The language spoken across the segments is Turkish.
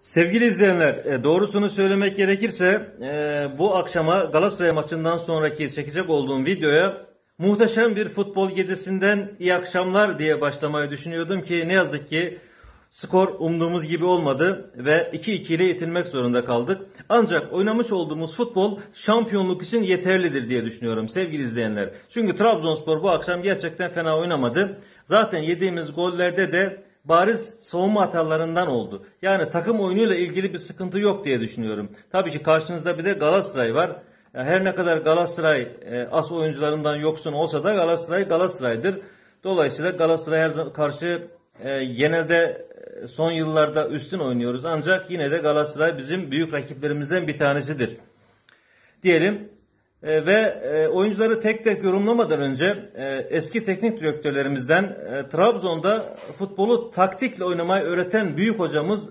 Sevgili izleyenler, e, doğrusunu söylemek gerekirse e, bu akşama Galatasaray maçından sonraki çekecek olduğum videoya muhteşem bir futbol gecesinden iyi akşamlar diye başlamayı düşünüyordum ki ne yazık ki skor umduğumuz gibi olmadı ve 2-2 ile itilmek zorunda kaldık. Ancak oynamış olduğumuz futbol şampiyonluk için yeterlidir diye düşünüyorum sevgili izleyenler. Çünkü Trabzonspor bu akşam gerçekten fena oynamadı. Zaten yediğimiz gollerde de bariz savunma hatalarından oldu. Yani takım oyunuyla ilgili bir sıkıntı yok diye düşünüyorum. Tabii ki karşınızda bir de Galatasaray var. Her ne kadar Galatasaray e, as oyuncularından yoksun olsa da Galatasaray Galatasaray'dır. Dolayısıyla Galatasaray her karşı e, genelde e, son yıllarda üstün oynuyoruz. Ancak yine de Galatasaray bizim büyük rakiplerimizden bir tanesidir. Diyelim e, ve e, oyuncuları tek tek yorumlamadan önce e, eski teknik direktörlerimizden e, Trabzon'da futbolu taktikle oynamayı öğreten büyük hocamız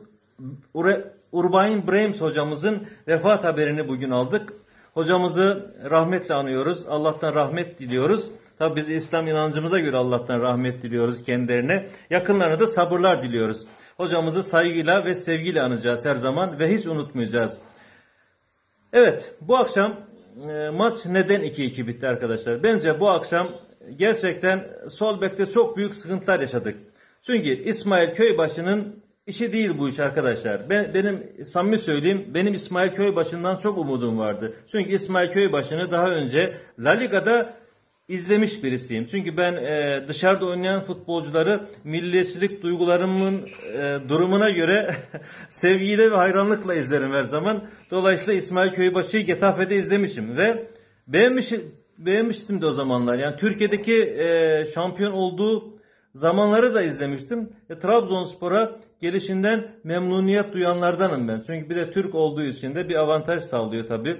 Ure, Urbain Brems hocamızın vefat haberini bugün aldık. Hocamızı rahmetle anıyoruz. Allah'tan rahmet diliyoruz. Tabi biz İslam inancımıza göre Allah'tan rahmet diliyoruz kendilerine. Yakınlarına da sabırlar diliyoruz. Hocamızı saygıyla ve sevgiyle anacağız her zaman ve hiç unutmayacağız. Evet bu akşam e, maç neden 2-2 bitti arkadaşlar? Bence bu akşam gerçekten sol bekte çok büyük sıkıntılar yaşadık. Çünkü İsmail Köybaşı'nın işi değil bu iş arkadaşlar. Ben benim samimi söyleyeyim benim İsmail Köybaşı'ndan çok umudum vardı. Çünkü İsmail Köybaşı'nı daha önce La Liga'da izlemiş birisiyim. Çünkü ben e, dışarıda oynayan futbolcuları milliyetçilik duygularımın e, durumuna göre sevgiyle ve hayranlıkla izlerim her zaman. Dolayısıyla İsmail Köybaşı'yı Getafe'de izlemişim ve beğenmiş, beğenmiştim de o zamanlar. Yani Türkiye'deki e, şampiyon olduğu zamanları da izlemiştim. E, Trabzonspor'a gelişinden memnuniyet duyanlardanım ben. Çünkü bir de Türk olduğu için de bir avantaj sağlıyor tabii.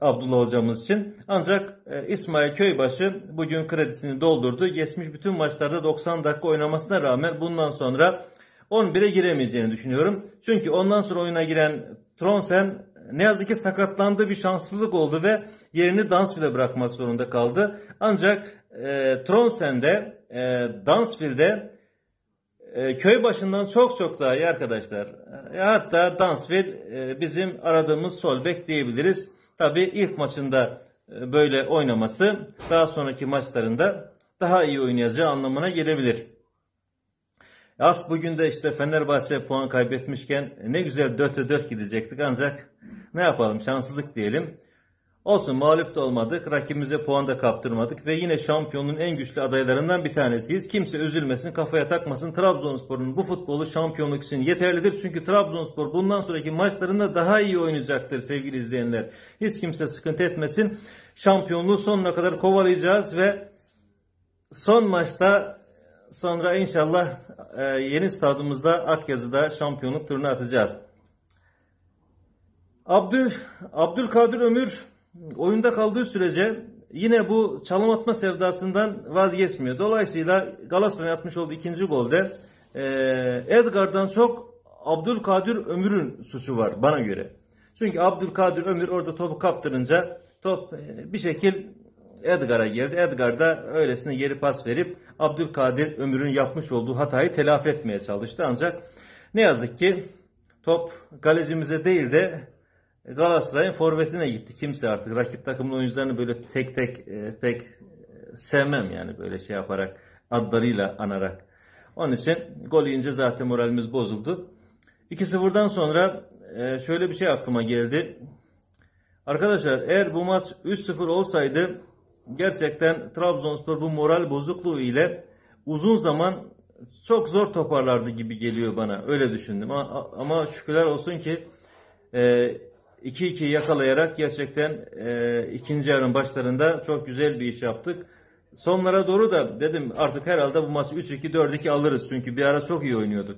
Abdullah hocamız için. Ancak e, İsmail Köybaşı bugün kredisini doldurdu. Geçmiş bütün maçlarda 90 dakika oynamasına rağmen bundan sonra 11'e giremeyeceğini düşünüyorum. Çünkü ondan sonra oyuna giren Tronsen ne yazık ki sakatlandı bir şanssızlık oldu ve yerini Dansville'e bırakmak zorunda kaldı. Ancak e, Tronsen'de e, Dansville'de e, köy başından çok çok daha iyi arkadaşlar. E, hatta Dansville e, bizim aradığımız sol bek diyebiliriz. Tabi ilk maçında e, böyle oynaması daha sonraki maçlarında daha iyi oynayacağı anlamına gelebilir. As bugün de işte Fenerbahçe puan kaybetmişken ne güzel 4'e 4 gidecektik ancak ne yapalım şanssızlık diyelim. Olsun mağlup da olmadık. Rakibimize puan da kaptırmadık ve yine şampiyonun en güçlü adaylarından bir tanesiyiz. Kimse üzülmesin, kafaya takmasın. Trabzonspor'un bu futbolu şampiyonluk için yeterlidir. Çünkü Trabzonspor bundan sonraki maçlarında daha iyi oynayacaktır sevgili izleyenler. Hiç kimse sıkıntı etmesin. Şampiyonluğu sonuna kadar kovalayacağız ve son maçta sonra inşallah e, yeni stadımızda Akyazı'da şampiyonluk turunu atacağız. Abdül Abdülkadir Ömür oyunda kaldığı sürece yine bu çalım atma sevdasından vazgeçmiyor. Dolayısıyla Galatasaray atmış olduğu ikinci golde e, Edgar'dan çok Abdülkadir Ömür'ün suçu var bana göre. Çünkü Abdülkadir Ömür orada topu kaptırınca top e, bir şekil Edgar'a geldi. Edgar da öylesine geri pas verip Abdülkadir Ömür'ün yapmış olduğu hatayı telafi etmeye çalıştı. Ancak ne yazık ki top galecimize değil de Galatasaray'ın forvetine gitti. Kimse artık rakip takımın oyuncularını böyle tek tek e, pek e, sevmem yani böyle şey yaparak adlarıyla anarak. Onun için gol yiyince zaten moralimiz bozuldu. 2-0'dan sonra e, şöyle bir şey aklıma geldi. Arkadaşlar eğer bu maç 3-0 olsaydı gerçekten Trabzonspor bu moral bozukluğu ile uzun zaman çok zor toparlardı gibi geliyor bana. Öyle düşündüm. Ama, ama şükürler olsun ki e, 2-2 yakalayarak gerçekten e, ikinci yarının başlarında çok güzel bir iş yaptık. Sonlara doğru da dedim artık herhalde bu maçı 3-2 4-2 alırız. Çünkü bir ara çok iyi oynuyorduk.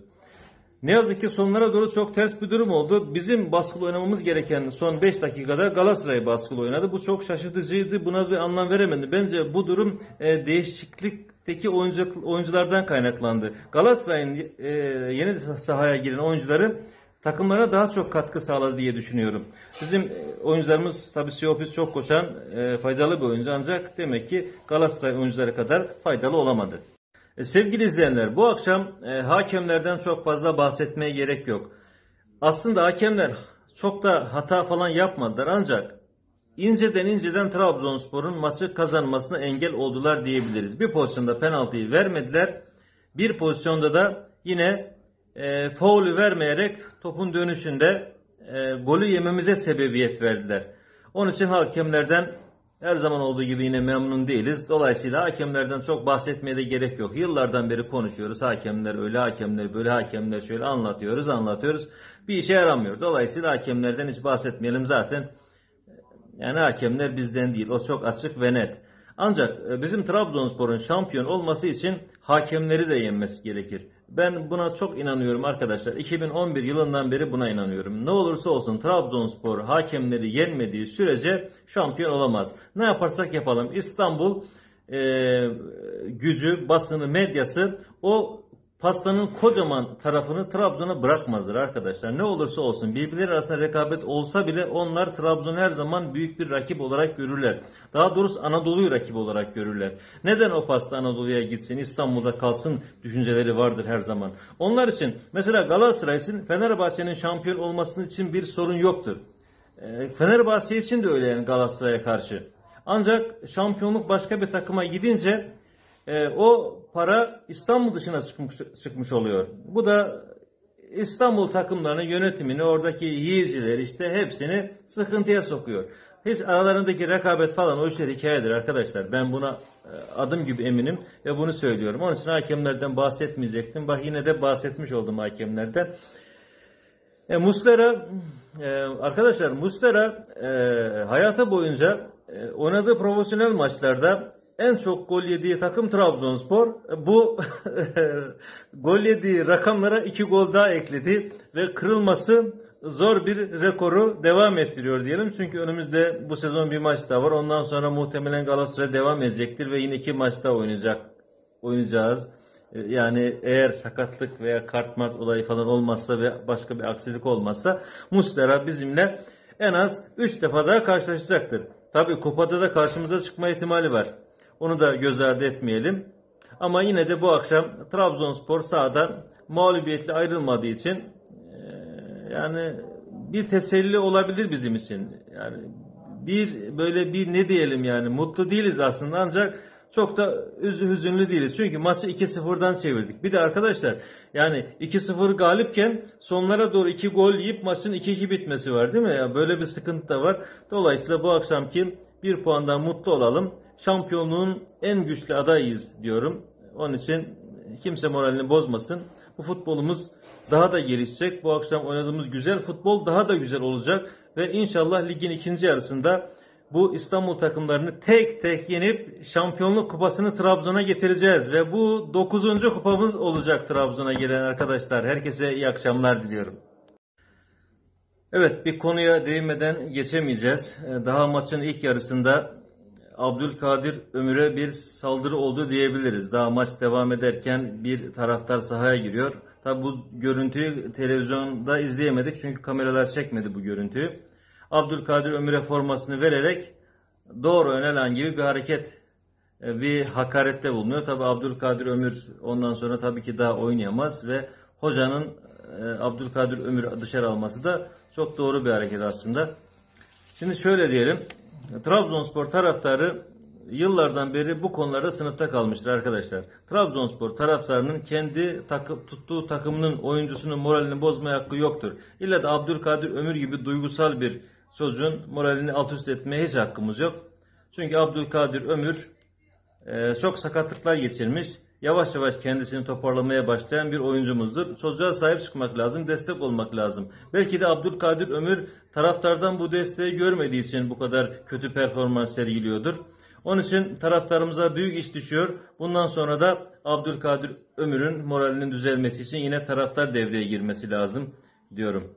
Ne yazık ki sonlara doğru çok ters bir durum oldu. Bizim baskılı oynamamız gereken son 5 dakikada Galatasaray baskılı oynadı. Bu çok şaşırtıcıydı. Buna bir anlam veremedi. Bence bu durum e, değişiklikteki oyuncu, oyunculardan kaynaklandı. Galatasaray'ın e, yeni sahaya giren oyuncuları takımlara daha çok katkı sağladı diye düşünüyorum. Bizim e, oyuncularımız tabii Siopis çok koşan e, faydalı bir oyuncu ancak demek ki Galatasaray oyuncuları kadar faydalı olamadı. E, sevgili izleyenler bu akşam e, hakemlerden çok fazla bahsetmeye gerek yok. aslında hakemler çok da hata falan yapmadılar ancak inceden inceden Trabzonspor'un maçı kazanmasına engel oldular diyebiliriz. Bir pozisyonda penaltıyı vermediler. Bir pozisyonda da yine e, faulü vermeyerek topun dönüşünde e, golü yememize sebebiyet verdiler. Onun için hakemlerden her zaman olduğu gibi yine memnun değiliz. Dolayısıyla hakemlerden çok bahsetmeye de gerek yok. Yıllardan beri konuşuyoruz. Hakemler öyle hakemler böyle hakemler şöyle anlatıyoruz anlatıyoruz. Bir işe yaramıyor. Dolayısıyla hakemlerden hiç bahsetmeyelim zaten. Yani hakemler bizden değil. O çok açık ve net. Ancak e, bizim Trabzonspor'un şampiyon olması için hakemleri de yenmesi gerekir. Ben buna çok inanıyorum arkadaşlar. 2011 yılından beri buna inanıyorum. Ne olursa olsun Trabzonspor hakemleri yenmediği sürece şampiyon olamaz. Ne yaparsak yapalım İstanbul e, gücü, basını, medyası o pastanın kocaman tarafını Trabzon'a bırakmazlar arkadaşlar. Ne olursa olsun birbirleri arasında rekabet olsa bile onlar Trabzon'u her zaman büyük bir rakip olarak görürler. Daha doğrusu Anadolu'yu rakip olarak görürler. Neden o pasta Anadolu'ya gitsin, İstanbul'da kalsın düşünceleri vardır her zaman. Onlar için mesela Galatasaray için Fenerbahçe'nin şampiyon olmasının için bir sorun yoktur. Ee, Fenerbahçe için de öyle yani Galatasaray'a karşı. Ancak şampiyonluk başka bir takıma gidince e, o para İstanbul dışına çıkmış, çıkmış oluyor. Bu da İstanbul takımlarının yönetimini, oradaki yiyicileri işte hepsini sıkıntıya sokuyor. Hiç aralarındaki rekabet falan o işler hikayedir arkadaşlar. Ben buna e, adım gibi eminim ve bunu söylüyorum. Onun için hakemlerden bahsetmeyecektim. Bak yine de bahsetmiş oldum hakemlerden. E, Muslera e, arkadaşlar Muslera e, hayatı boyunca e, oynadığı profesyonel maçlarda en çok gol yediği takım Trabzonspor. Bu gol yediği rakamlara iki gol daha ekledi ve kırılması zor bir rekoru devam ettiriyor diyelim. Çünkü önümüzde bu sezon bir maç daha var. Ondan sonra muhtemelen Galatasaray devam edecektir ve yine iki maç daha oynayacak oynayacağız. Yani eğer sakatlık veya kart mart olayı falan olmazsa ve başka bir aksilik olmazsa Muslera bizimle en az 3 defa daha karşılaşacaktır. Tabi kupada da karşımıza çıkma ihtimali var. Onu da göz ardı etmeyelim. Ama yine de bu akşam Trabzonspor sahadan mağlubiyetle ayrılmadığı için e, yani bir teselli olabilir bizim için. Yani bir böyle bir ne diyelim yani mutlu değiliz aslında ancak çok da üzü hüzünlü değiliz. Çünkü maçı 2-0'dan çevirdik. Bir de arkadaşlar yani 2-0 galipken sonlara doğru 2 gol yiyip maçın 2-2 bitmesi var değil mi? Yani böyle bir sıkıntı da var. Dolayısıyla bu akşamki bir puandan mutlu olalım şampiyonluğun en güçlü adayıyız diyorum. Onun için kimse moralini bozmasın. Bu futbolumuz daha da gelişecek. Bu akşam oynadığımız güzel futbol daha da güzel olacak. Ve inşallah ligin ikinci yarısında bu İstanbul takımlarını tek tek yenip şampiyonluk kupasını Trabzon'a getireceğiz. Ve bu dokuzuncu kupamız olacak Trabzon'a gelen arkadaşlar. Herkese iyi akşamlar diliyorum. Evet bir konuya değinmeden geçemeyeceğiz. Daha maçın ilk yarısında Abdülkadir Ömür'e bir saldırı oldu diyebiliriz. Daha maç devam ederken bir taraftar sahaya giriyor. Tabi bu görüntüyü televizyonda izleyemedik çünkü kameralar çekmedi bu görüntüyü. Abdülkadir Ömür'e formasını vererek doğru önelan gibi bir hareket e, bir hakarette bulunuyor. Tabi Abdülkadir Ömür ondan sonra tabii ki daha oynayamaz ve hocanın Abdülkadir Ömür dışarı alması da çok doğru bir hareket aslında. Şimdi şöyle diyelim. Trabzonspor taraftarı yıllardan beri bu konularda sınıfta kalmıştır arkadaşlar. Trabzonspor taraftarının kendi takı, tuttuğu takımının oyuncusunun moralini bozmaya hakkı yoktur. İlla da Abdülkadir Ömür gibi duygusal bir çocuğun moralini alt üst etmeye hiç hakkımız yok. Çünkü Abdülkadir Ömür e, çok sakatlıklar geçirmiş yavaş yavaş kendisini toparlamaya başlayan bir oyuncumuzdur. Çocuğa sahip çıkmak lazım, destek olmak lazım. Belki de Abdülkadir Ömür taraftardan bu desteği görmediği için bu kadar kötü performans sergiliyordur. Onun için taraftarımıza büyük iş düşüyor. Bundan sonra da Abdülkadir Ömür'ün moralinin düzelmesi için yine taraftar devreye girmesi lazım diyorum.